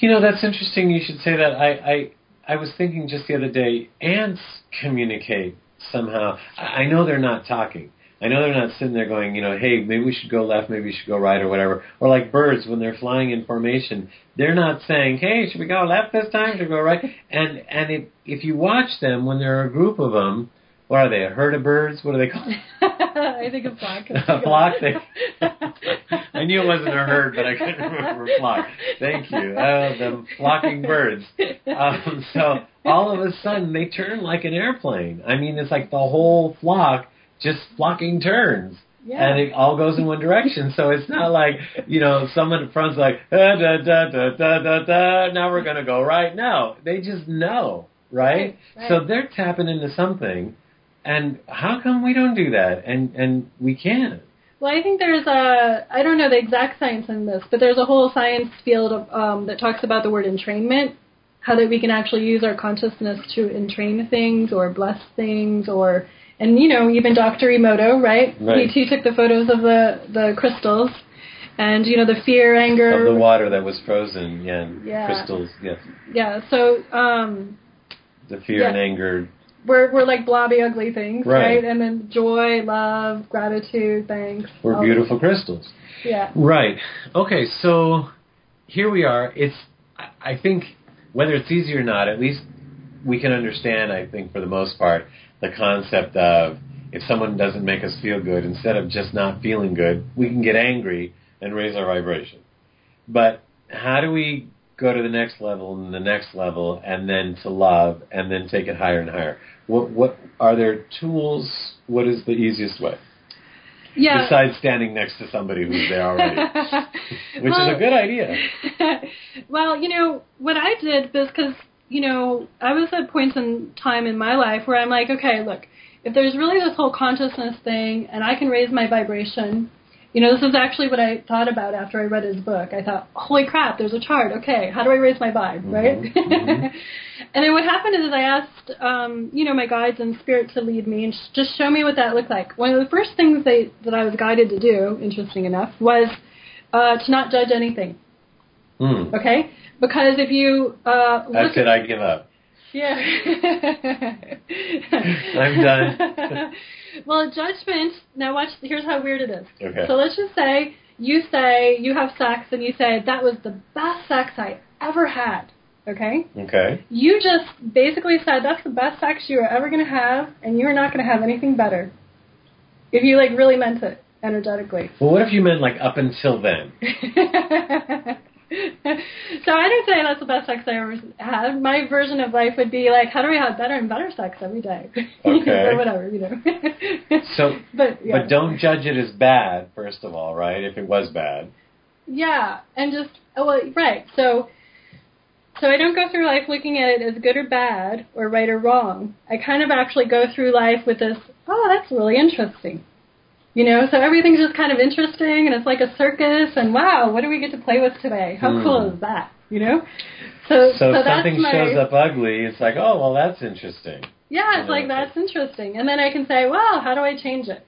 You know, that's interesting. You should say that. I, I, I was thinking just the other day. Ants communicate somehow. I, know they're not talking. I know they're not sitting there going, you know, hey, maybe we should go left, maybe we should go right, or whatever. Or like birds when they're flying in formation, they're not saying, hey, should we go left this time? Should we go right? And and if if you watch them when there are a group of them, what are they? A herd of birds? What are they called? I think a flock. A flock, they- I knew it wasn't a herd, but I couldn't remember flock. Thank you. Uh, the flocking birds. Um, so all of a sudden they turn like an airplane. I mean, it's like the whole flock just flocking turns. yeah. And it all goes in one direction, so it's not like you know someone in front's like da da da da da da da. Now we're gonna go right. No, they just know, right? Right, right. So they're tapping into something, and how come we don't do that? And and we can. Well, I think there's a I don't know the exact science in this, but there's a whole science field of, um, that talks about the word entrainment, how that we can actually use our consciousness to entrain things or bless things or and you know even Dr. Emoto, right? Right. He, he took the photos of the the crystals, and you know the fear, anger, Of the water that was frozen, yeah, Yeah. crystals, yes. yeah. So um, The fear Yeah. and anger. We're we're like blobby, ugly things, Right. right? And then joy, love, gratitude, thanks. We're beautiful crystals. Yeah. Right. Okay, so here we are. It's I I think whether it's easy or not, at least we can understand, I think for the most part, the concept of if someone doesn't make us feel good, instead of just not feeling good, we can get angry and raise our vibration. But how do we go to the next level and the next level and then to love and then take it higher and higher? What what are there tools? What is the easiest way? Yeah. Besides standing next to somebody who's there already. Which Well- is a good idea. well, you know, what I did was because, you know, I was at points in time in my life where I'm like, okay, look, if there's really this whole consciousness thing and I can raise my vibration, you know, this is actually what I thought about after I read his book. I thought, holy crap, there's a chart. Okay, how do I raise my vibe, right? mhm. and then what happened is I asked, um, you know, my guides and spirit to lead me and just show me what that looked like. One of the first things they, that I was guided to do, interesting enough, was uh, to not judge anything. Hmm. Okay? Because if you uh, I look said I give up. yeah. I'm done. well, judgment. Now watch. Here's how weird it is. Okay. So let's just say you say you have sex and you say that was the best sex I ever had. Okay. Okay. You just basically said that's the best sex you are ever going to have, and you are not going to have anything better. If you like really meant it energetically. Well, what if you meant like up until then? so I don't say that's the best sex I ever had. My version of life would be like, how do we have better and better sex every day? Okay. or whatever, you know. So, but yeah. but don't judge it as bad, first of all, right? If it was bad. Yeah, and just oh, well, right. So So I don't go through life looking at it as good or bad or right or wrong. I kind of actually go through life with this, oh, that's really interesting. You know, so everything's just kind of interesting and it's like a circus and wow, what do we get to play with today? How Hmm. cool is that? You know? So So, if that's something my, shows up ugly, it's like, oh, well, that's interesting. Yeah, it's Yeah, like okay. that's interesting. And then I can say, well, how do I change it?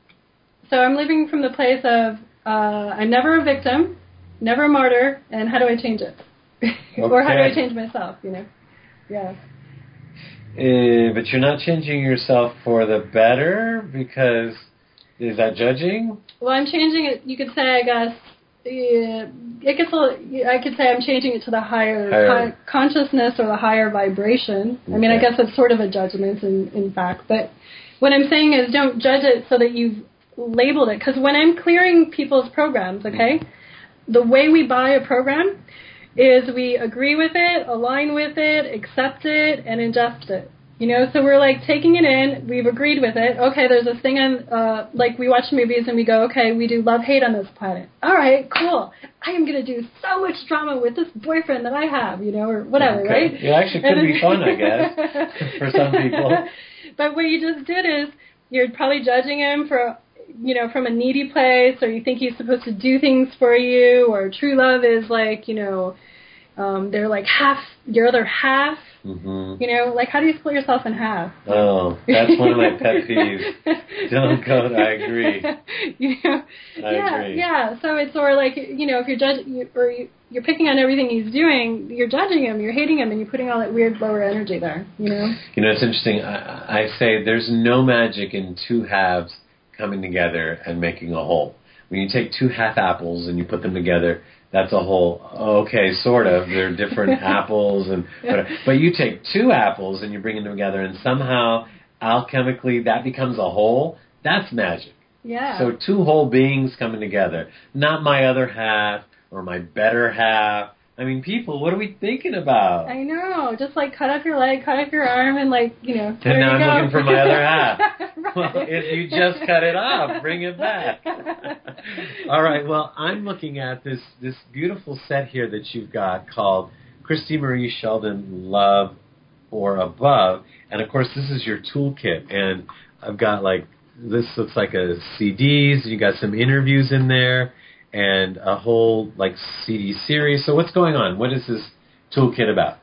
So I'm living from the place of uh, I'm never a victim, never a martyr, and how do I change it? or how do I change myself, you know? Yeah. Uh, but you're not changing yourself for the better because is that judging? Well, I'm changing it. You could say, I guess, yeah, it gets a little, I could say I'm changing it to the higher, Higher. Con- consciousness or the higher vibration. I mean, I guess it's sort of a judgment in, in fact. But what I'm saying is don't judge it so that you've labeled it. Because when I'm clearing people's programs, okay, the way we buy a program is we agree with it, align with it, accept it, and ingest it. You know, so we're like taking it in, we've agreed with it. Okay, there's this thing on, uh, like we watch movies and we go, okay, we do love hate on this planet. All right, cool. I am going to do so much drama with this boyfriend that I have, you know, or whatever, Okay. right? It actually could be fun, I guess, for some people. But what you just did is you're probably judging him for, you know, from a needy place, or you think he's supposed to do things for you, or true love is like, you know, um, they're like half your other half. Hmm You know, like how do you split yourself in half? Oh, that's one of my pet peeves. Don't go. I agree. you know, I yeah, agree. yeah. So it's or like you know, if you're judging you, or you, you're picking on everything he's doing, you're judging him, you're hating him, and you're putting all that weird lower energy there. You know. You know, it's interesting. I, I say there's no magic in two halves coming together and making a whole. When you take two half apples and you put them together, that's a whole. Okay, sort of. They're different apples, and but, but you take two apples and you bring them together, and somehow alchemically that becomes a whole. That's magic. Yeah. So two whole beings coming together, not my other half or my better half. I mean, people, what are we thinking about? I know. Just like cut off your leg, cut off your arm, and like you know. there now you I'm go. looking for my other half. Right. Well, if you just cut it off, bring it back. All right. Well, I'm looking at this this beautiful set here that you've got called Christie Marie Sheldon Love or Above, and of course this is your toolkit. And I've got like this looks like a CDs. You got some interviews in there, and a whole like CD series. So what's going on? What is this toolkit about?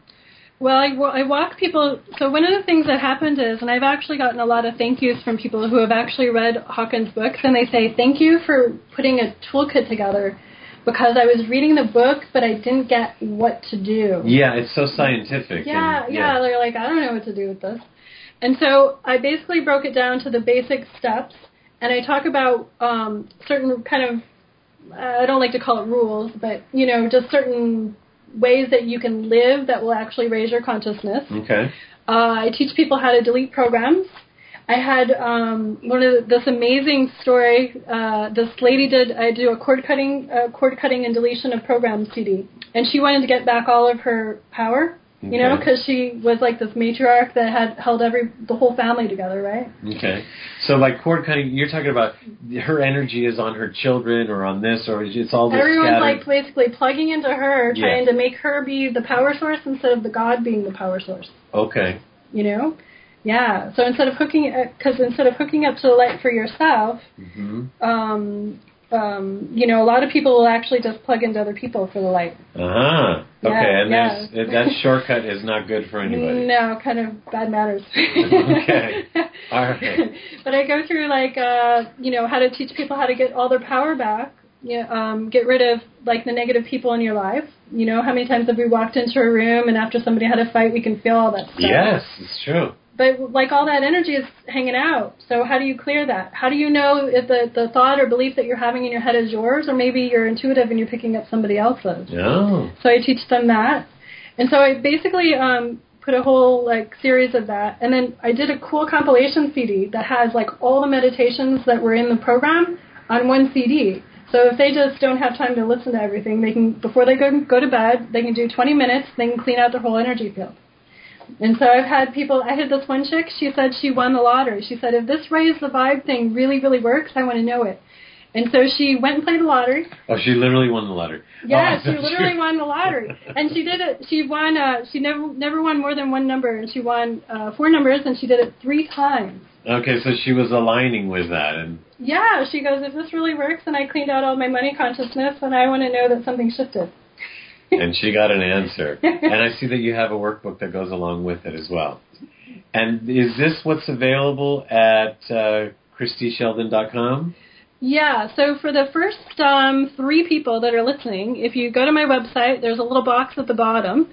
Well, I, I walk people. So one of the things that happened is, and I've actually gotten a lot of thank yous from people who have actually read Hawkins' books, and they say thank you for putting a toolkit together because I was reading the book, but I didn't get what to do. Yeah, it's so scientific. Yeah, and, yeah, They're like, I don't know what to do with this. And so I basically broke it down to the basic steps, and I talk about um, certain kind of, I don't like to call it rules, but you know, just certain ways that you can live that will actually raise your consciousness. Okay. Uh, I teach people how to delete programs. I had um, one of the, this amazing story. Uh, this lady did. I do a cord cutting, uh, cord cutting and deletion of programs CD, and she wanted to get back all of her power. You know, because she was like this matriarch that had held every the whole family together, right? Okay. So like cord cutting, you're talking about her energy is on her children or on this or it's all this Everyone's scattered. like basically plugging into her, Yeah. trying to make her be the power source instead of the God being the power source. okay. You know, yeah. So instead of hooking, because instead of hooking up to the light for yourself, hmm um, um, you know, a lot of people will actually just plug into other people for the light. Uh huh. Okay, and yeah. there's that shortcut is not good for anybody. No, kind of bad matters. Okay. All right. But I go through like, uh, you know, how to teach people how to get all their power back. Yeah, um, get rid of like the negative people in your life. You know, how many times have we walked into a room and after somebody had a fight, we can feel all that stuff. Yes, it's true. But like all that energy is hanging out. So how do you clear that? How do you know if the the thought or belief that you're having in your head is yours, or maybe you're intuitive and you're picking up somebody else's? Oh. So I teach them that, and so I basically um, put a whole like series of that, and then I did a cool compilation CD that has like all the meditations that were in the program on one CD. So if they just don't have time to listen to everything, they can before they go go to bed, they can do 20 minutes. They can clean out their whole energy field. And so I've had people. I had this one chick. She said she won the lottery. She said if this raise the vibe thing really really works, I want to know it. And so she went and played the lottery. Oh, she literally won the lottery. Yeah, oh, she literally won the lottery, and she did it. She won. Uh, she never never won more than one number, and she won uh, four numbers, and she did it three times. Okay, so she was aligning with that, and Yeah, she goes, if this really works, and I cleaned out all my money consciousness, and I want to know that something shifted. And she got an answer. and I see that you have a workbook that goes along with it as well. And is this what's available at uh, ChristieSheldon.com? Yeah, so for the first um, three people that are listening, if you go to my website, there's a little box at the bottom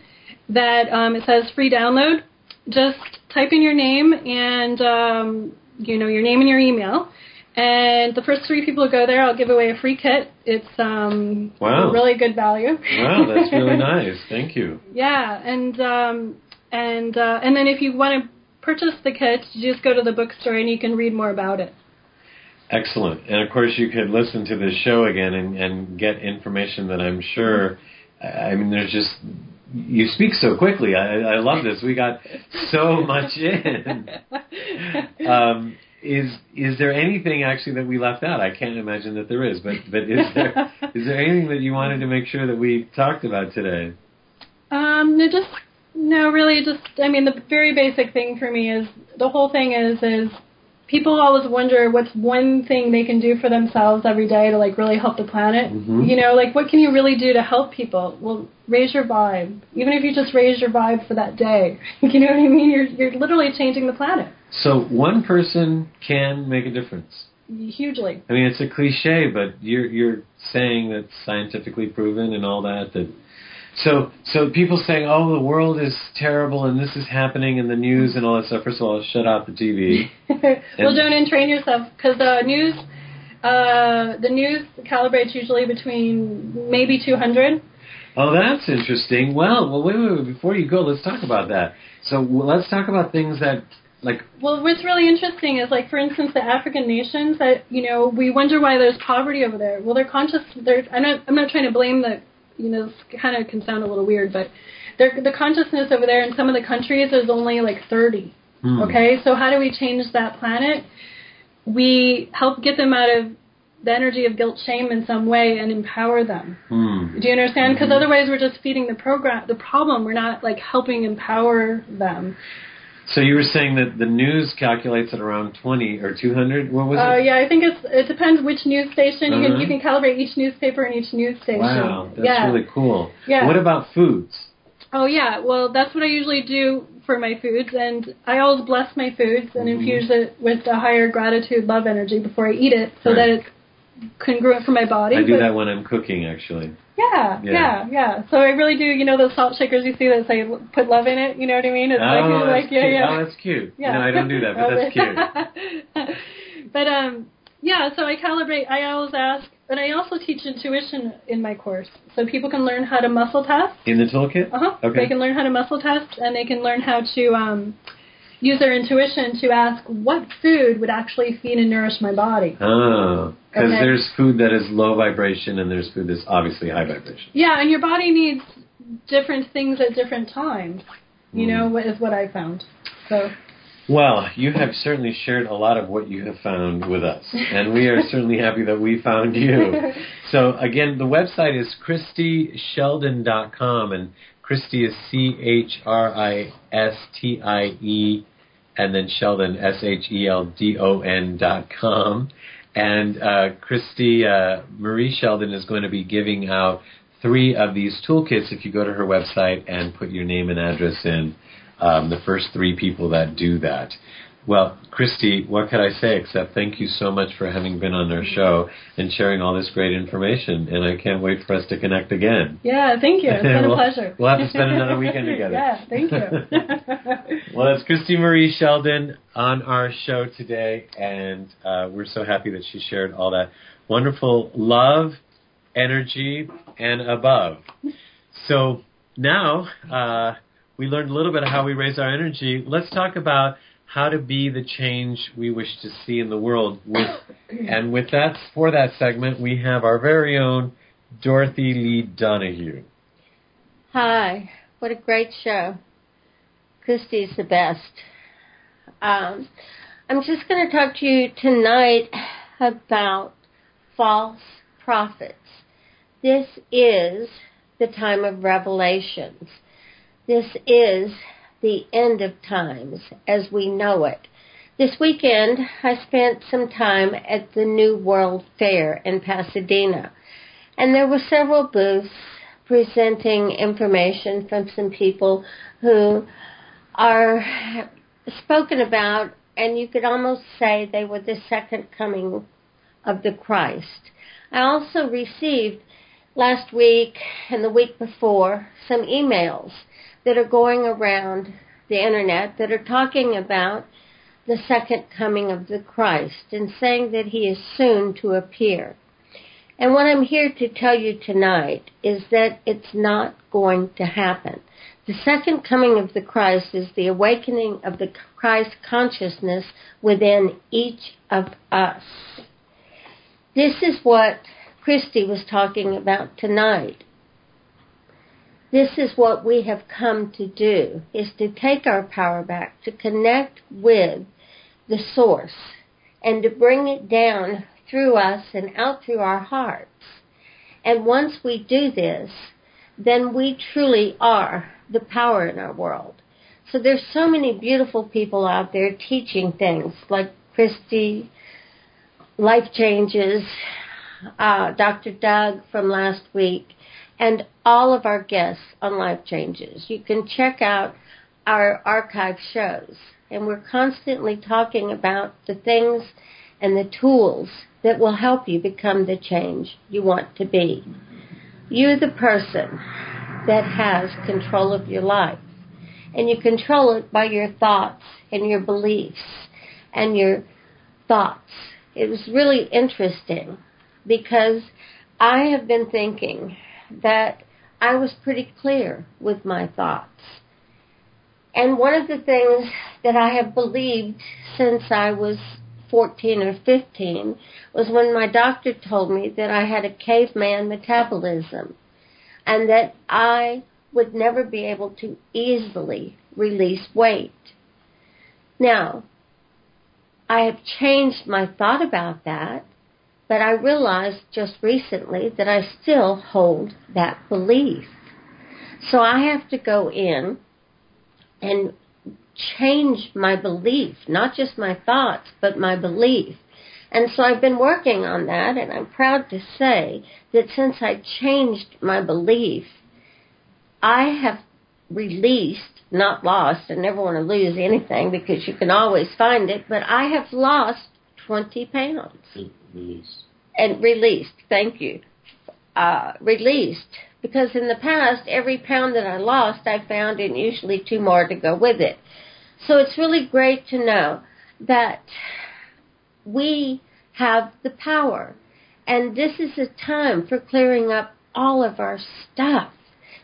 that um, it says free download. Just type in your name and um, you know your name and your email, and the first three people who go there, I'll give away a free kit. It's um, Wow. really good value. Wow, that's really nice. Thank you. Yeah, and um, and uh, and then if you want to purchase the kit, you just go to the bookstore and you can read more about it. Excellent. And of course, you could listen to this show again and, and get information that I'm sure. I I mean, there's just you speak so quickly. I, I love this. We got so much in. Um, is is there anything actually that we left out? I can't imagine that there is. But but is there is there anything that you wanted to make sure that we talked about today? Um, no, just no, really, just I mean, the very basic thing for me is the whole thing is is people always wonder what's one thing they can do for themselves every day to like really help the planet. Mhm. You know, like what can you really do to help people? Well, raise your vibe. Even if you just raise your vibe for that day, you know what I mean? You're you're literally changing the planet So one person can make a difference. hugely. I mean, it's a cliche, but you're you're saying that's scientifically proven and all that. That so so people saying, "Oh, the world is terrible and this is happening in the news and all that stuff." First of all, shut off the TV. well, don't entrain yourself because the news, uh, the news calibrates usually between maybe 200. Oh, that's interesting. Well, well, wait, wait, wait. Before you go, let's talk about that. So well, let's talk about things that like Well, what's really interesting is like, for instance, the African nations that you know we wonder why there's poverty over there. Well, they're conscious. They're I'm not I'm not trying to blame the you know this kind of can sound a little weird, but the consciousness over there in some of the countries is only like 30. hmm. Okay, so how do we change that planet? We help get them out of the energy of guilt, shame in some way, and empower them. Hmm. Do you understand? Because Mhm. otherwise, we're just feeding the program, the problem. We're not like helping empower them. So you were saying that the news calculates at around twenty or two hundred. What was Uh, it? yeah, I think it's it depends which news station. You Uh-huh. can you can calibrate each newspaper and each news station. Wow, that's yeah. really cool. Yeah. What about foods? Oh yeah, well that's what I usually do for my foods, and I always bless my foods and Mhm. infuse it with a higher gratitude, love energy before I eat it, so Right. that it's congruent for my body. I do that when I'm cooking, actually. Yeah, Yeah. yeah, yeah, So I really do. You know those salt shakers you see that say put love in it. You know what I mean? It's oh, like, that's like yeah, cute. yeah. Oh, that's cute. Yeah. No, I don't do that, but that's cute. but um, yeah. So I calibrate. I always ask, and I also teach intuition in my course, so people can learn how to muscle test. In the toolkit? Uh huh. Okay. They can learn how to muscle test, and they can learn how to um, use their intuition to ask what food would actually feed and nourish my body. Oh, because Okay. there's food that is low vibration and there's food that's obviously high vibration. Yeah, and your body needs different things at different times. You Mm. know, what is what I found. So. Well, you have certainly shared a lot of what you have found with us, and we are certainly happy that we found you. So again, the website is ChristieSheldon.com, and Christie is C H R I S T I E, and then Sheldon S H E L D O N dot com. And uh, Christie uh, Marie Sheldon is going to be giving out three of these toolkits if you go to her website and put your name and address in. Um, the first three people that do that. Well, Christie, what could I say except thank you so much for having been on our show and sharing all this great information. And I can't wait for us to connect again. Yeah, thank you. It's been We'll- a pleasure. we'll have to spend another weekend together. yeah, thank you. Well, it's Christie Marie Sheldon on our show today, and uh, we're so happy that she shared all that wonderful love, energy, and above. So now uh, we learned a little bit of how we raise our energy. Let's talk about how to be the change we wish to see in the world. With, and with that, for that segment, we have our very own Dorothy Lee Donahue. Hi, what a great show. Christie's the best. Um, I'm just going to talk to you tonight about false prophets. This is the time of revelations. This is the end of times as we know it. This weekend, I spent some time at the New World Fair in Pasadena, and there were several booths presenting information from some people who are spoken about, and you could almost say they were the second coming of the Christ. I also received last week and the week before some emails that are going around the internet that are talking about the second coming of the Christ and saying that he is soon to appear. And what I'm here to tell you tonight is that it's not going to happen. The second coming of the Christ is the awakening of the Christ consciousness within each of us. This is what Christie was talking about tonight. This is what we have come to do, is to take our power back, to connect with the source, and to bring it down through us and out through our hearts. And once we do this, then we truly are the power in our world. So there's so many beautiful people out there teaching things like Christie, Life Changes, uh, Dr. Doug from last week, and all of our guests on Life Changes. You can check out our archive shows, and we're constantly talking about the things and the tools that will help you become the change you want to be. You're the person that has control of your life, and you control it by your thoughts and your beliefs and your thoughts. It was really interesting because I have been thinking that I was pretty clear with my thoughts. And one of the things that I have believed since I was 14 or 15 was when my doctor told me that I had a caveman metabolism and that I would never be able to easily release weight. Now, I have changed my thought about that but I realized just recently that I still hold that belief. So I have to go in and change my belief, not just my thoughts, but my belief. And so I've been working on that, and I'm proud to say that since I changed my belief, I have released, not lost, I never want to lose anything because you can always find it, but I have lost 20 pounds. Released. And released, thank you. Uh, released. Because in the past, every pound that I lost, I found and usually two more to go with it. So it's really great to know that we have the power. And this is a time for clearing up all of our stuff.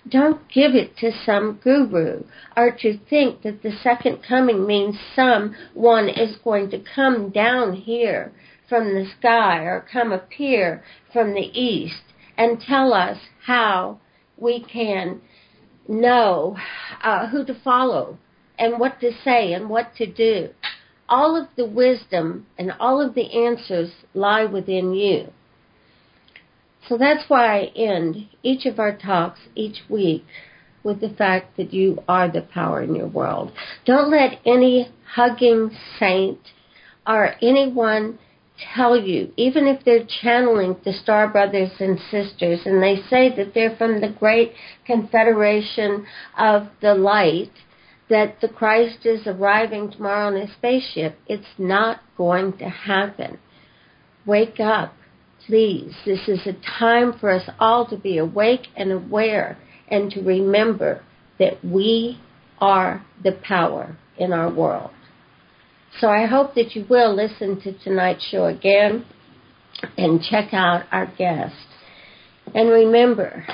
Don't give it to some guru or to think that the second coming means someone is going to come down here from the sky or come appear from the east and tell us how we can know uh, who to follow and what to say and what to do. All of the wisdom and all of the answers lie within you. So that's why I end each of our talks each week with the fact that you are the power in your world. Don't let any hugging saint or anyone tell you, even if they're channeling the Star Brothers and Sisters, and they say that they're from the great confederation of the light, that the Christ is arriving tomorrow in a spaceship, it's not going to happen. Wake up, please. This is a time for us all to be awake and aware and to remember that we are the power in our world. So I hope that you will listen to tonight's show again and check out our guest. And remember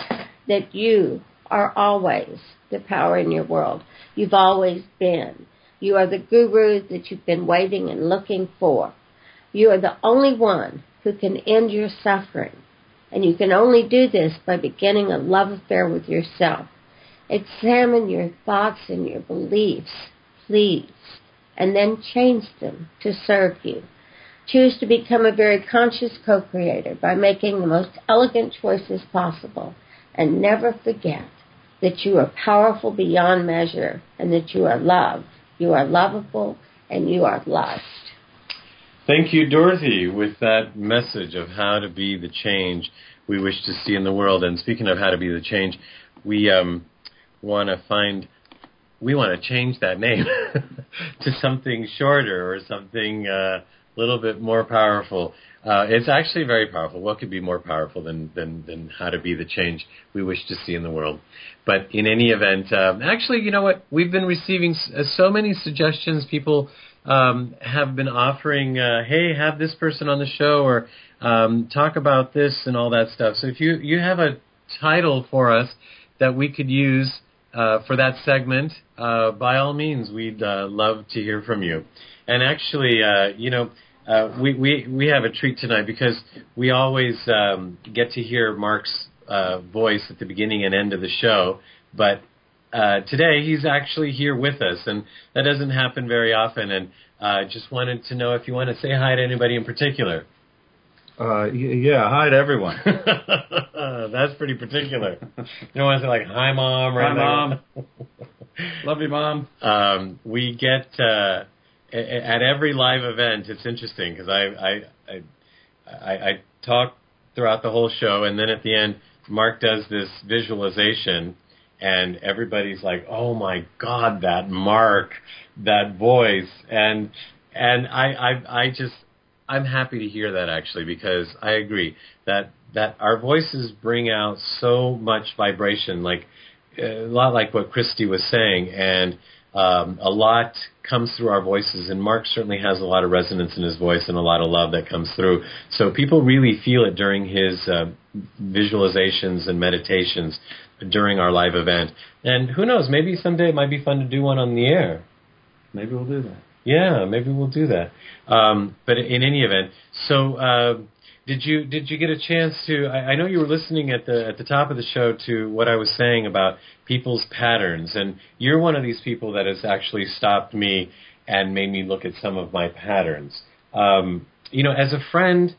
that you are always the power in your world. You've always been. You are the guru that you've been waiting and looking for. You are the only one who can end your suffering. And you can only do this by beginning a love affair with yourself. Examine your thoughts and your beliefs, please and then change them to serve you. Choose to become a very conscious co creator by making the most elegant choices possible. And never forget that you are powerful beyond measure and that you are loved. You are lovable and you are loved. Thank you, Dorothy, with that message of how to be the change we wish to see in the world. And speaking of how to be the change, we um, want to find, we want to change that name to something shorter or something uh, a little bit more powerful. Uh, it's actually very powerful. What could be more powerful than, than, than how to be the change we wish to see in the world? But in any event, um, actually, you know what? We've been receiving uh, so many suggestions. People um, have been offering, uh, hey, have this person on the show or um, talk about this and all that stuff. So if you, you have a title for us that we could use uh, for that segment, uh, by all means, we'd uh, love to hear from you. And actually, uh, you know, uh, we, we, we have a treat tonight because we always um, get to hear Mark's voice at the beginning and end of the show, but uh, today he's actually here with us, and that doesn't happen very often. And uh, just wanted to know if you want to say hi to anybody in particular. Uh, yeah, hi to everyone. That's pretty particular. You don't want to say like hi mom, right? Hi mom. Love you, mom. Um, we get uh, at every live event. It's interesting because I I, I I I talk throughout the whole show, and then at the end, Mark does this visualization, and everybody's like, "Oh my God, that Mark, that voice," and and I I I just I'm happy to hear that actually because I agree that that our voices bring out so much vibration, like a lot like what Christie was saying, and um, a lot comes through our voices. And Mark certainly has a lot of resonance in his voice and a lot of love that comes through. So people really feel it during his uh, visualizations and meditations during our live event. And who knows, maybe someday it might be fun to do one on the air. Maybe we'll do that. Yeah, maybe we'll do that. Um, but in any event, so uh, did you did you get a chance to? I, I know you were listening at the at the top of the show to what I was saying about people's patterns, and you're one of these people that has actually stopped me and made me look at some of my patterns. Um, you know, as a friend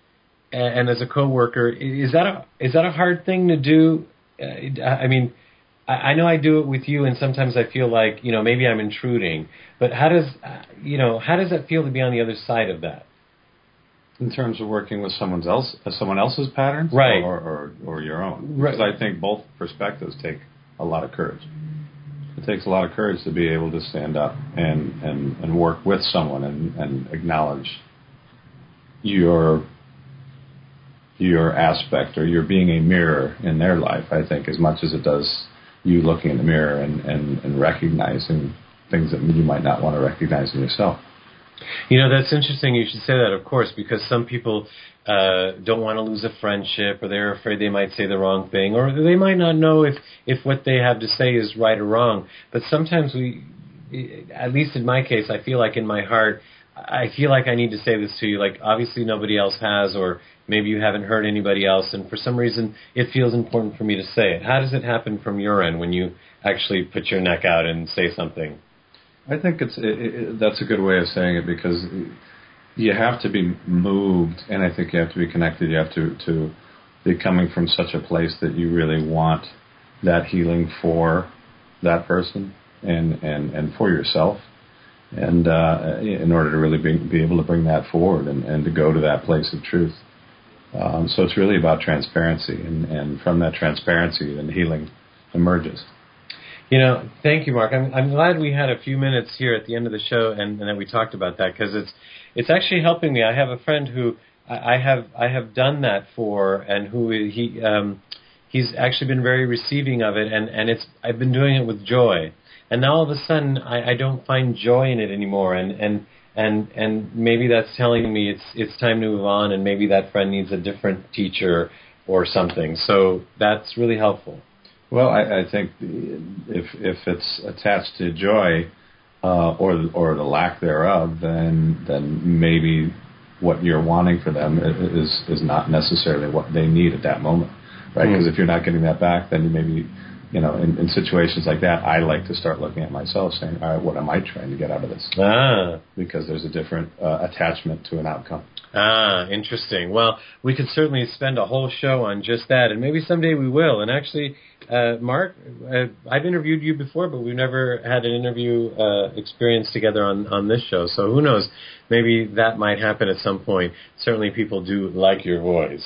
and as a coworker, is that a is that a hard thing to do? Uh, I mean I, I know I do it with you, and sometimes I feel like you know maybe I'm intruding. But how does you know how does that feel to be on the other side of that? In terms of working with someone else, uh, someone else's patterns, right, or or, or your own, right. because I think both perspectives take a lot of courage. It takes a lot of courage to be able to stand up and and, and work with someone and, and acknowledge your your aspect or your being a mirror in their life. I think as much as it does you looking in the mirror and, and, and recognizing things that you might not want to recognize in yourself. You know, that's interesting. You should say that, of course, because some people uh, don't want to lose a friendship, or they're afraid they might say the wrong thing, or they might not know if if what they have to say is right or wrong. But sometimes we, at least in my case, I feel like in my heart, I feel like I need to say this to you. Like obviously nobody else has, or maybe you haven't heard anybody else, and for some reason it feels important for me to say it. How does it happen from your end when you actually put your neck out and say something? I think it's it, it, that's a good way of saying it because you have to be moved, and I think you have to be connected. You have to to be coming from such a place that you really want that healing for that person and and and for yourself and uh, in order to really be, be able to bring that forward and, and to go to that place of truth. Um, so it's really about transparency, and, and from that transparency, then healing emerges. You know, thank you, Mark. I'm, I'm glad we had a few minutes here at the end of the show and, and that we talked about that because it's it's actually helping me. I have a friend who I, have I have done that for, and who he um, he's actually been very receiving of it, and and it's I've been doing it with joy, and now all of a sudden I, I don't find joy in it anymore, and and and and maybe that's telling me it's it's time to move on and maybe that friend needs a different teacher or something. So that's really helpful. Well i, I think if if it's attached to joy uh, or or the lack thereof then then maybe what you're wanting for them is is not necessarily what they need at that moment right? Because mm-hmm. if you're not getting that back then you maybe you know, in, in situations like that, I like to start looking at myself, saying, "All right, what am I trying to get out of this?" Ah, because there's a different uh, attachment to an outcome. Ah, interesting. Well, we could certainly spend a whole show on just that, and maybe someday we will. And actually, uh, Mark, uh, I've interviewed you before, but we've never had an interview uh, experience together on on this show. So who knows? Maybe that might happen at some point. Certainly, people do like your voice.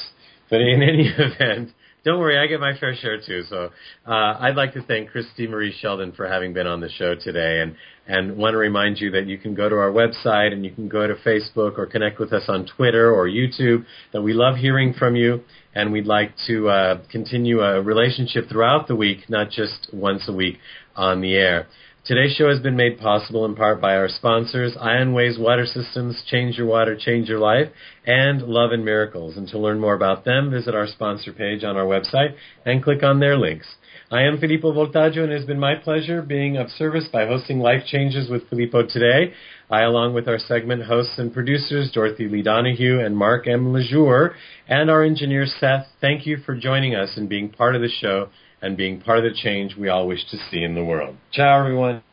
But in any event, don't worry, I get my fair share too. So uh, I'd like to thank Christie Marie Sheldon for having been on the show today, and and want to remind you that you can go to our website and you can go to Facebook or connect with us on Twitter or YouTube. That we love hearing from you, and we'd like to uh, continue a relationship throughout the week, not just once a week on the air. Today's show has been made possible in part by our sponsors, Ionways Water Systems, Change Your Water, Change Your Life, and Love and Miracles. And to learn more about them, visit our sponsor page on our website and click on their links. I am Filippo Voltaggio, and it has been my pleasure being of service by hosting Life Changes with Filippo today. I, along with our segment hosts and producers, Dorothy Lee Donahue and Mark M. Laisure, and our engineer, Seth, thank you for joining us and being part of the show and being part of the change we all wish to see in the world. Ciao, everyone.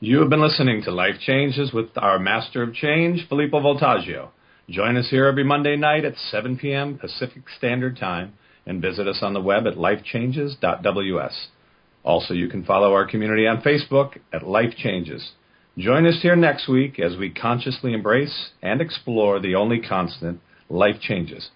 You have been listening to Life Changes with our Master of Change, Filippo Voltaggio. Join us here every Monday night at 7 p.m. Pacific Standard Time and visit us on the web at lifechanges.ws. Also, you can follow our community on Facebook at Life Changes. Join us here next week as we consciously embrace and explore the only constant, life changes.